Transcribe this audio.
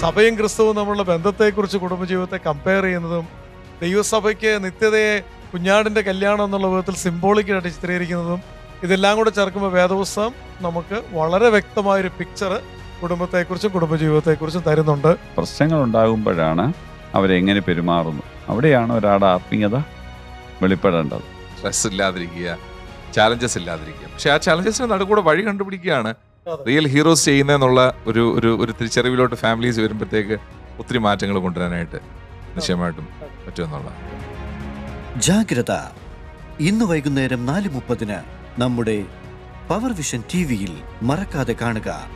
സഭയും ക്രിസ്തുവും തമ്മിലുള്ള ബന്ധത്തെക്കുറിച്ച് കുടുംബജീവിതത്തെ കമ്പയർ ചെയ്യുന്നതും ദൈവസഭയ്ക്ക് നിത്യതയെ കുഞ്ഞാടിന്റെ കല്യാണം എന്നുള്ള വിധത്തിൽ സിംബോളിക്കായിട്ട് ചിത്രീകരിക്കുന്നതും ഇതെല്ലാം കൂടെ ചേർക്കുമ്പോൾ വേദപുസ്തകം നമുക്ക് വളരെ വ്യക്തമായൊരു പിക്ചർ കുടുംബത്തെക്കുറിച്ചും കുടുംബജീവിതത്തെക്കുറിച്ചും തരുന്നുണ്ട്. പ്രശ്നങ്ങൾ ഉണ്ടാകുമ്പോഴാണ് അവരെങ്ങനെ പെരുമാറുന്നത്? അവിടെയാണ് ഒരാളുടെ ആത്മീയത വെളിപ്പെടേണ്ടത്. Stress ഇല്ലാതിരിക്കുക challenges ഇല്ലാതിരിക്കുക. പക്ഷെ ആ ചാലഞ്ചസിന് നടുക്കൂടെ വഴി കണ്ടുപിടിക്കുകയാണ്. റിയൽ ഹീറോസ് ചെയ്യുന്നതെന്നുള്ള ഒരു ഒരു ഒരു തിരിച്ചറിവിലോട്ട് ഫാമിലീസ് വരുമ്പോഴത്തേക്ക് ഒത്തിരി മാറ്റങ്ങൾ കൊണ്ടുവരാനായിട്ട് നിശ്ചയമായിട്ടും പറ്റുമെന്നുള്ള. ജാഗ്രത. ഇന്ന് വൈകുന്നേരം നാല് മുപ്പതിന് നമ്മുടെ പവർ വിഷൻ ടി വിയിൽ മറക്കാതെ കാണുക.